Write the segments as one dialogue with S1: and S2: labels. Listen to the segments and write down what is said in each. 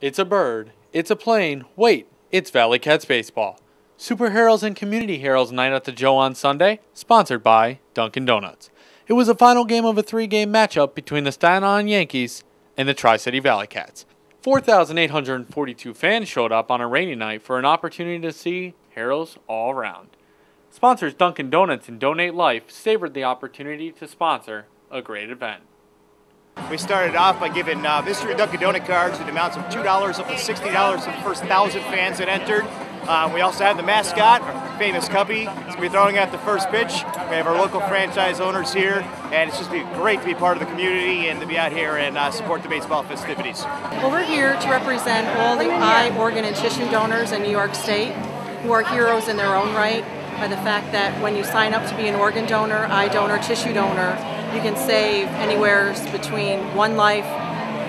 S1: It's a bird. It's a plane. Wait, it's Valley Cats Baseball. Superheroes and Community Heroes Night at the Joe on Sunday, sponsored by Dunkin' Donuts. It was the final game of a three game matchup between the Staten Island Yankees and the Tri City Valley Cats. 4,842 fans showed up on a rainy night for an opportunity to see heroes all around. Sponsors Dunkin' Donuts and Donate Life savored the opportunity to sponsor a great event.
S2: We started off by giving uh, mystery Dunkin' Donut cards with amounts of $2 up to $60 for the first 1,000 fans that entered. Uh, we also have the mascot, our famous Cuppy. He's going to be throwing out the first pitch. We have our local franchise owners here, and it's just be great to be part of the community and to be out here and uh, support the baseball festivities.
S3: Well, we're here to represent all the eye, organ, and tissue donors in New York State who are heroes in their own right by the fact that when you sign up to be an organ donor, eye donor, tissue donor, you can save anywhere between one life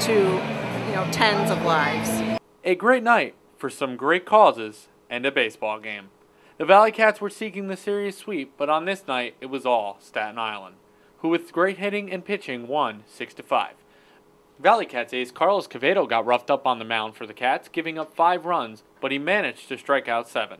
S3: to you know tens of lives.
S1: A great night for some great causes and a baseball game. The Valley Cats were seeking the series sweep, but on this night it was all Staten Island, who with great hitting and pitching won 6 to 5. Valley Cats ace Carlos Cavedo got roughed up on the mound for the Cats, giving up 5 runs, but he managed to strike out 7.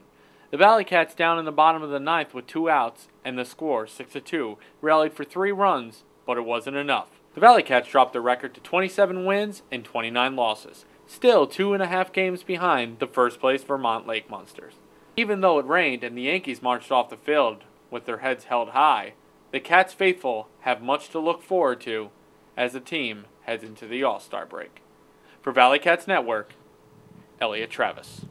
S1: The Valley Cats down in the bottom of the ninth with two outs and the score 6 to 2 rallied for 3 runs, but it wasn't enough. The Valley Cats dropped their record to 27 wins and 29 losses, still two and a half games behind the first place Vermont Lake Monsters. Even though it rained and the Yankees marched off the field with their heads held high, the Cats faithful have much to look forward to as the team heads into the All Star break. For Valley Cats Network, Elliot Travis.